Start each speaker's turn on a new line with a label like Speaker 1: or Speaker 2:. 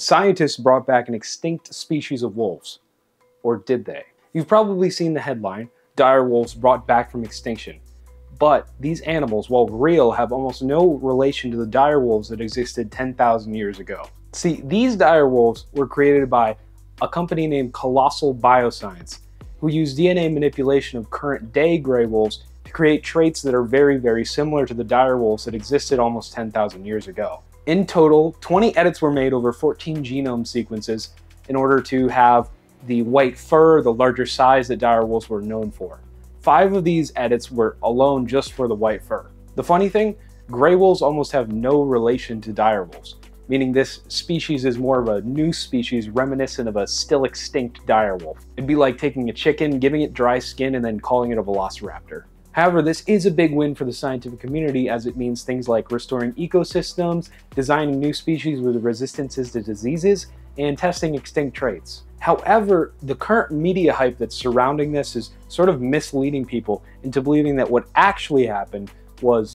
Speaker 1: Scientists brought back an extinct species of wolves. Or did they? You've probably seen the headline, dire wolves brought back from extinction. But these animals, while real, have almost no relation to the dire wolves that existed 10,000 years ago. See, these dire wolves were created by a company named Colossal Bioscience, who used DNA manipulation of current day gray wolves to create traits that are very, very similar to the dire wolves that existed almost 10,000 years ago. In total, 20 edits were made over 14 genome sequences in order to have the white fur, the larger size that dire wolves were known for. Five of these edits were alone just for the white fur. The funny thing, gray wolves almost have no relation to dire wolves, meaning this species is more of a new species reminiscent of a still extinct dire wolf. It'd be like taking a chicken, giving it dry skin, and then calling it a velociraptor. However, this is a big win for the scientific community as it means things like restoring ecosystems, designing new species with resistances to diseases, and testing extinct traits. However, the current media hype that's surrounding this is sort of misleading people into believing that what actually happened was